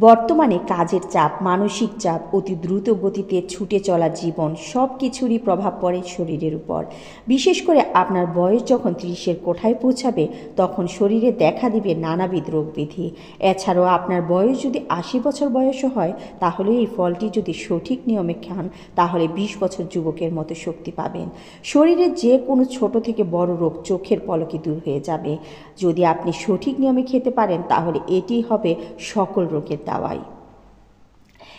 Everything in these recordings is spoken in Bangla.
বর্তমানে কাজের চাপ, মানসিক চাপ, অতি দ্রুত গতিতে ছুটে চলা জীবন সব কিছুরই প্রভাব পড়ে শরীরের উপর। বিশেষ করে আপনার বয়স যখন ত্রিশের কোঠায় পৌঁছাবে, তখন শরীরে দেখা দিবে নানাবিধ রোগ রোগবিধি। এছাড়াও আপনার বয়স যদি আশি বছর বয়সও হয়, তাহলে এই ফলটি যদি সঠিক নিয়মে খান, তাহলে বিশ বছর যুবকের মতো শক্তি পাবেন। শরীরের যে কোনো ছোট থেকে বড় রোগ চোখের পলকে দূর হয়ে যাবে। যদি আপনি সঠিক নিয়মে খেতে পারেন, তাহলে এটি হবে সকল রোগের tal aí.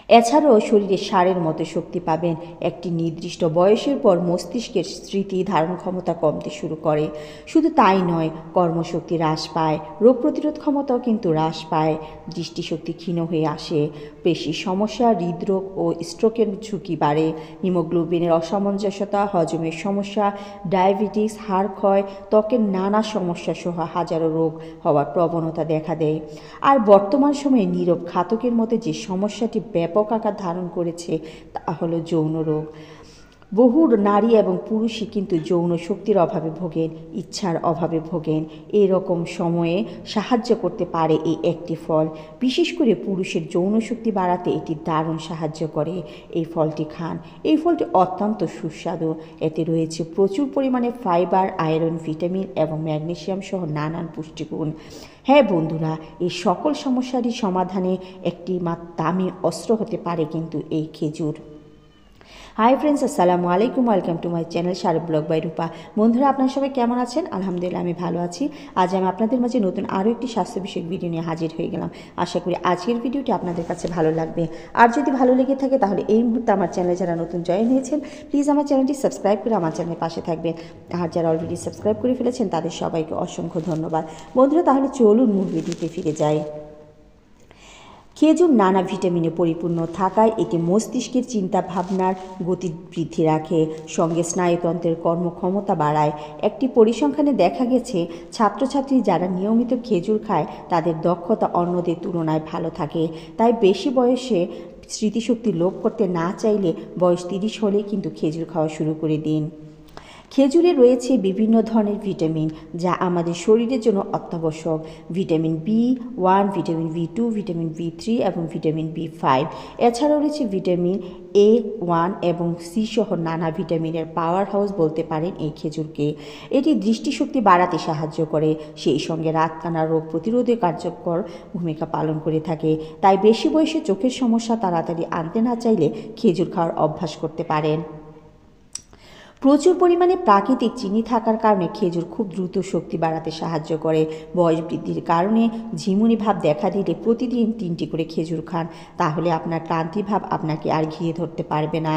এছাড়াও শরীরে সারের মতো শক্তি পাবেন। একটি নির্দিষ্ট বয়সের পর মস্তিষ্কের স্মৃতি ধারণ ক্ষমতা কমতে শুরু করে। শুধু তাই নয়, কর্মশক্তি হ্রাস পায়, রোগ প্রতিরোধ ক্ষমতাও কিন্তু হ্রাস পায়, দৃষ্টিশক্তি ক্ষীণ হয়ে আসে, পেশি সমস্যা, হৃদরোগ ও স্ট্রোকের ঝুঁকি বাড়ে, হিমোগ্লোবিনের অসামঞ্জস্যতা, হজমের সমস্যা, ডায়াবেটিস, হাড় ক্ষয়, ত্বকের নানা সমস্যা সহ হাজারো রোগ হওয়ার প্রবণতা দেখা দেয়। আর বর্তমান সময়ে নীরব ঘাতকের মতো যে সমস্যাটি ব্যাপক ব্যাপক আকার ধারণ করেছে তা হলো যৌন রোগ। বহু নারী এবং পুরুষই কিন্তু যৌন শক্তির অভাবে ভোগেন, ইচ্ছার অভাবে ভোগেন। এরকম সময়ে সাহায্য করতে পারে এই একটি ফল। বিশেষ করে পুরুষের যৌন শক্তি বাড়াতে এটি দারুণ সাহায্য করে। এই ফলটি খান। এই ফলটি অত্যন্ত সুস্বাদু। এতে রয়েছে প্রচুর পরিমাণে ফাইবার, আয়রন, ভিটামিন এবং ম্যাগনেশিয়াম সহ নানান পুষ্টিগুণ। হ্যাঁ বন্ধুরা, এই সকল সমস্যারই সমাধানে একটি মা দামি অস্ত্র হতে পারে কিন্তু এই খেজুর। হাই ফ্রেন্ডস আসসালামু আলাইকুম। Welcome to my channel Sharuk blog by Rupa বন্ধুরা, আপনার সবাই কেমন আছেন? আলহামদুলিল্লাহ, আমি ভালো আছি। আজ আমি আপনাদের মাঝে নতুন আরও একটি স্বাস্থ্য বিষয়ক ভিডিও নিয়ে হাজির হয়ে গেলাম। আশা করি আজকের ভিডিওটি আপনাদের কাছে ভালো লাগবে। আর যদি ভালো লেগে থাকে, তাহলে এই মুহূর্তে আমার চ্যানেলে যারা নতুন জয়েন হয়েছেন প্লিজ আমার চ্যানেলটি সাবস্ক্রাইব করে আমার চ্যানেলের পাশে থাকবেন। আর যারা অলরেডি সাবস্ক্রাইব করে ফেলেছেন, তাদের সবাইকে অসংখ্য ধন্যবাদ। বন্ধুরা, তাহলে চলুন মূল ভিডিওতে ফিরে যায় খেজুর নানা ভিটামিনে পরিপূর্ণ থাকায় এটি মস্তিষ্কের চিন্তা ভাবনার গতি বৃদ্ধি রাখে। সঙ্গে স্নায়ুতন্ত্রের কর্মক্ষমতা বাড়ায়। একটি পরিসংখ্যানে দেখা গেছে, ছাত্রছাত্রী যারা নিয়মিত খেজুর খায়, তাদের দক্ষতা অন্যদের তুলনায় ভালো থাকে। তাই বেশি বয়সে স্মৃতিশক্তি লোপ করতে না চাইলে বয়স তিরিশ হলে কিন্তু খেজুর খাওয়া শুরু করে দিন। খেজুরে রয়েছে বিভিন্ন ধরনের ভিটামিন যা আমাদের শরীরের জন্য অত্যাবশ্যক। Vitamin B one vitamin B two vitamin B three এবং ভিটামিন বি ফাইভ এছাড়াও রয়েছে ভিটামিন এ ওয়ান এবং সি সহ নানা ভিটামিনের পাওয়ার হাউস বলতে পারেন এই খেজুরকে। এটি দৃষ্টিশক্তি বাড়াতে সাহায্য করে, সেই সঙ্গে রাতকানা রোগ প্রতিরোধে কার্যকর ভূমিকা পালন করে থাকে। তাই বেশি বয়সে চোখের সমস্যা তাড়াতাড়ি আনতে না চাইলে খেজুর খাওয়ার অভ্যাস করতে পারেন। প্রচুর পরিমাণে প্রাকৃতিক চিনি থাকার কারণে খেজুর খুব দ্রুত শক্তি বাড়াতে সাহায্য করে। বয়স বৃদ্ধির কারণে ঝিমুনি ভাব দেখা দিলে প্রতিদিন তিনটি করে খেজুর খান। তাহলে আপনার ক্লান্তি ভাব আপনাকে আর ঘিরে ধরতে পারবে না।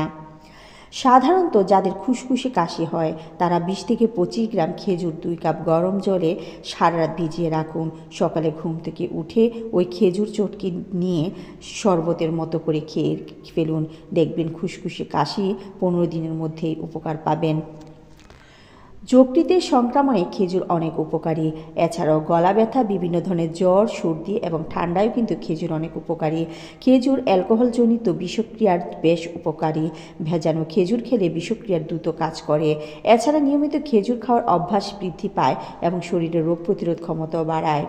সাধারণত যাদের খুশখুশি কাশি হয়, তারা বিশ থেকে পঁচিশ গ্রাম খেজুর দুই কাপ গরম জলে সারা রাত ভিজিয়ে রাখুন। সকালে ঘুম থেকে উঠে ওই খেজুর চটকি নিয়ে শরবতের মতো করে খেয়ে ফেলুন। দেখবেন খুশখুশি কাশি পনেরো দিনের মধ্যেই উপকার পাবেন। যকৃতের সংক্রমণে খেজুর অনেক উপকারী। এছাড়াও গলা ব্যথা, বিভিন্ন ধরনের জ্বর, সর্দি এবং ঠান্ডায়ও কিন্তু খেজুর অনেক উপকারী। খেজুর অ্যালকোহলজনিত বিষক্রিয়ার বেশ উপকারী। ভেজানো খেজুর খেলে বিষক্রিয়ার দ্রুত কাজ করে। এছাড়া নিয়মিত খেজুর খাওয়ার অভ্যাস বৃদ্ধি পায় এবং শরীরের রোগ প্রতিরোধ ক্ষমতাও বাড়ায়।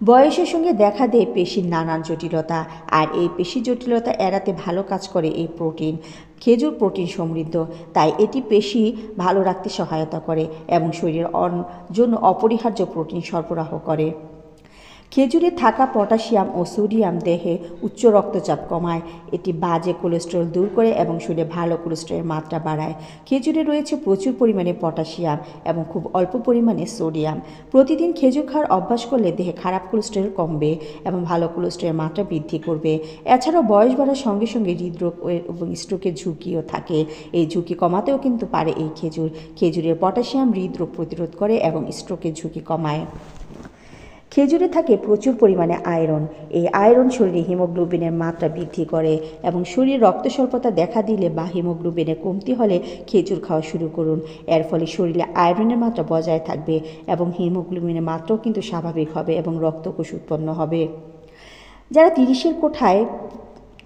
বয়সের সঙ্গে দেখা দেয় পেশির নানান জটিলতা, আর এই পেশি জটিলতা এড়াতে ভালো কাজ করে এই প্রোটিন, খেজুর প্রোটিন সমৃদ্ধ। তাই এটি পেশি ভালো রাখতে সহায়তা করে এবং শরীরের জন্য অপরিহার্য প্রোটিন সরবরাহ করে। খেজুরে থাকা পটাশিয়াম ও সোডিয়াম দেহে উচ্চ রক্তচাপ কমায়। এটি বাজে কোলেস্ট্রল দূর করে এবং শরীরে ভালো কোলেস্ট্রলের মাত্রা বাড়ায়। খেজুরে রয়েছে প্রচুর পরিমাণে পটাশিয়াম এবং খুব অল্প পরিমাণে সোডিয়াম। প্রতিদিন খেজুর খাওয়ার অভ্যাস করলে দেহে খারাপ কোলেস্ট্রল কমবে এবং ভালো কোলেস্ট্রলের মাত্রা বৃদ্ধি করবে। এছাড়াও বয়স বাড়ার সঙ্গে সঙ্গে হৃদরোগ এবং স্ট্রোকের ঝুঁকিও থাকে। এই ঝুঁকি কমাতেও কিন্তু পারে এই খেজুর। খেজুরের পটাশিয়াম হৃদরোগ প্রতিরোধ করে এবং স্ট্রোকের ঝুঁকি কমায়। খেজুরে থাকে প্রচুর পরিমাণে আয়রন। এই আয়রন শরীরে হিমোগ্লোবিনের মাত্রা বৃদ্ধি করে এবং শরীরে রক্ত স্বল্পতা দেখা দিলে বা হিমোগ্লোবিনের কমতি হলে খেজুর খাওয়া শুরু করুন। এর ফলে শরীরে আয়রনের মাত্রা বজায় থাকবে এবং হিমোগ্লোবিনের মাত্রাও কিন্তু স্বাভাবিক হবে এবং রক্তকোষ উৎপন্ন হবে। যারা তিরিশের কোঠায়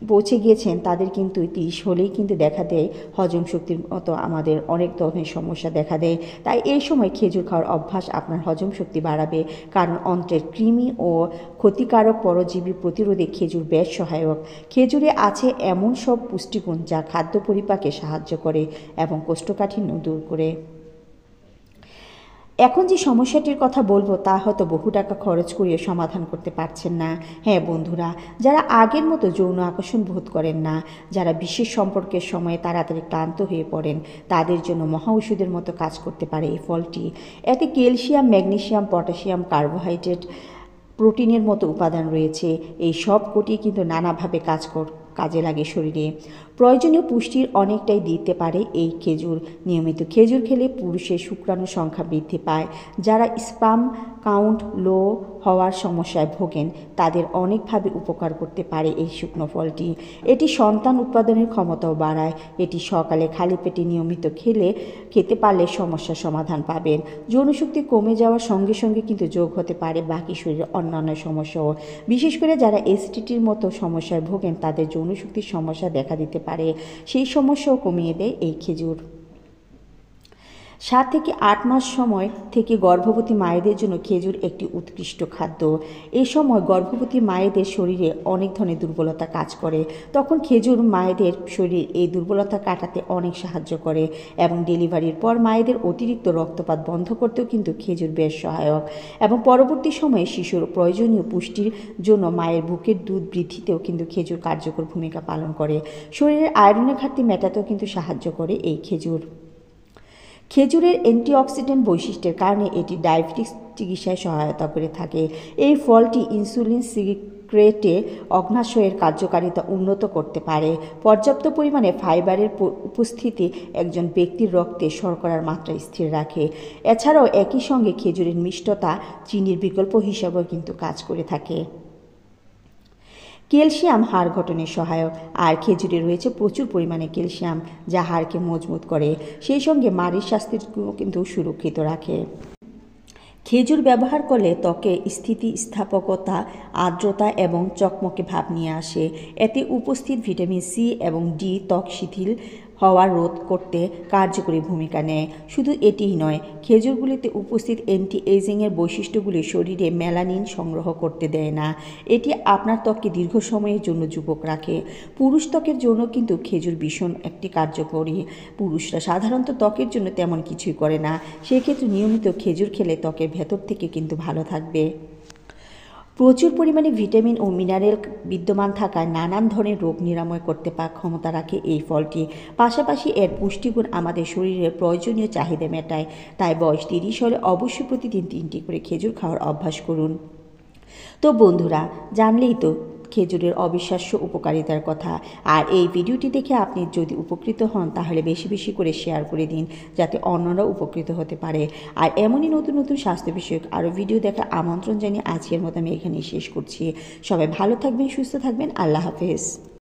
পৌঁছে গিয়েছেন, তাদের কিন্তু তিরিশ হলেই কিন্তু দেখা দেয়। হজম শক্তির মতো আমাদের অনেক ধরনের সমস্যা দেখা দেয়। তাই এই সময় খেজুর খাওয়ার অভ্যাস আপনার হজম শক্তি বাড়াবে। কারণ অন্ত্রের কৃমি ও ক্ষতিকারক পরজীবী প্রতিরোধে খেজুর বেশ সহায়ক। খেজুরে আছে এমন সব পুষ্টিগুণ যা খাদ্য পরিপাকে সাহায্য করে এবং কোষ্ঠকাঠিন্য দূর করে। এখন যে সমস্যাটির কথা বলব, তা হয়তো বহু টাকা খরচ করিয়ে সমাধান করতে পারছেন না। হ্যাঁ বন্ধুরা, যারা আগের মতো যৌন আকর্ষণ বোধ করেন না, যারা বিশেষ সম্পর্কের সময়ে তাড়াতাড়ি ক্লান্ত হয়ে পড়েন, তাদের জন্য মহা ওষুধের মতো কাজ করতে পারে এই ফলটি। এতে ক্যালসিয়াম ম্যাগনেশিয়াম পটাশিয়াম, কার্বোহাইড্রেট, প্রোটিনের মতো উপাদান রয়েছে। এই সব কোটি কিন্তু নানাভাবে কাজ কর কাজে লাগে শরীরে। প্রয়োজনীয় পুষ্টির অনেকটাই দিতে পারে এই খেজুর। নিয়মিত খেজুর খেলে পুরুষের শুক্রাণু সংখ্যা বৃদ্ধি পায়, যারা স্পাম কাউন্ট লো হওয়ার সমস্যায় ভোগেন, তাদের অনেকভাবে উপকার করতে পারে এই শুকনো ফলটি। এটি সন্তান উৎপাদনের ক্ষমতাও বাড়ায়। এটি সকালে খালি পেটে নিয়মিত খেলে, খেতে পারলে সমস্যার সমাধান পাবেন। যৌনশক্তি কমে যাওয়ার সঙ্গে সঙ্গে কিন্তু যোগ হতে পারে বাকি শরীরের অন্যান্য সমস্যাও। বিশেষ করে যারা এসটিটির মতো সমস্যায় ভোগেন, তাদের যৌনশক্তির সমস্যা দেখা দিতে পারে। সেই সমস্যাও কমিয়ে দেয় এই খেজুর। সাত থেকে আট মাস সময় থেকে গর্ভবতী মায়েদের জন্য খেজুর একটি উৎকৃষ্ট খাদ্য। এই সময় গর্ভবতী মায়েদের শরীরে অনেক ধরনের দুর্বলতা কাজ করে। তখন খেজুর মায়েদের শরীর এই দুর্বলতা কাটাতে অনেক সাহায্য করে এবং ডেলিভারির পর মায়েদের অতিরিক্ত রক্তপাত বন্ধ করতেও কিন্তু খেজুর বেশ সহায়ক। এবং পরবর্তী সময়ে শিশুর প্রয়োজনীয় পুষ্টির জন্য মায়ের বুকের দুধ বৃদ্ধিতেও কিন্তু খেজুর কার্যকর ভূমিকা পালন করে। শরীরের আয়রনের ঘাটতি মেটাতেও কিন্তু সাহায্য করে এই খেজুর। খেজুরের অ্যান্টিঅক্সিডেন্ট বৈশিষ্ট্যের কারণে এটি ডায়াবেটিস চিকিৎসায় সহায়তা করে থাকে। এই ফলটি ইনসুলিন সিক্রেটে অগ্নাশয়ের কার্যকারিতা উন্নত করতে পারে। পর্যাপ্ত পরিমাণে ফাইবারের উপস্থিতি একজন ব্যক্তির রক্তে শর্করার মাত্রা স্থির রাখে। এছাড়াও একই সঙ্গে খেজুরের মিষ্টতা চিনির বিকল্প হিসাবেও কিন্তু কাজ করে থাকে। ক্যালসিয়াম হাড় গঠনে সহায়ক। আর খেজুরে রয়েছে প্রচুর পরিমাণে ক্যালসিয়াম, যা হাড়কে মজবুত করে। সেই সঙ্গে মাড়ির স্বাস্থ্যকেও কিন্তু সুরক্ষিত রাখে। খেজুর ব্যবহার করলে ত্বকে স্থিতিস্থাপকতা, আর্দ্রতা এবং চকমকে ভাব নিয়ে আসে। এতে উপস্থিত ভিটামিন সি এবং ডি ত্বক শিথিল হওয়া রোধ করতে কার্যকরী ভূমিকা নেয়। শুধু এটিই নয়, খেজুরগুলিতে উপস্থিত অ্যান্টি এজিংয়ের বৈশিষ্ট্যগুলি শরীরে মেলানিন সংগ্রহ করতে দেয় না। এটি আপনার ত্বককে দীর্ঘ সময়ের জন্য যুবক রাখে। পুরুষ ত্বকের জন্য কিন্তু খেজুর ভীষণ একটি কার্যকরী। পুরুষরা সাধারণত ত্বকের জন্য তেমন কিছুই করে না। সেক্ষেত্রে নিয়মিত খেজুর খেলে ত্বকের ভেতর থেকে কিন্তু ভালো থাকবে। প্রচুর পরিমাণে ভিটামিন ও মিনারেল বিদ্যমান থাকায় নানান ধরনের রোগ নিরাময় করতে পার ক্ষমতা রাখে এই ফলটি। পাশাপাশি এর পুষ্টিগুণ আমাদের শরীরের প্রয়োজনীয় চাহিদা মেটায়, তাই বয়স তিরিশ হলে অবশ্যই প্রতিদিন তিনটি করে খেজুর খাওয়ার অভ্যাস করুন। তো বন্ধুরা, জানলেই তো খেজুরের অবিশ্বাস্য উপকারিতার কথা। আর এই ভিডিওটি দেখে আপনি যদি উপকৃত হন, তাহলে বেশি বেশি করে শেয়ার করে দিন, যাতে অন্যরা উপকৃত হতে পারে। আর এমনই নতুন নতুন স্বাস্থ্য বিষয়ক আরও ভিডিও দেখার আমন্ত্রণ জানিয়ে আজকের মতো আমি এখানেই শেষ করছি। সবাই ভালো থাকবেন, সুস্থ থাকবেন, আল্লাহ হাফেজ।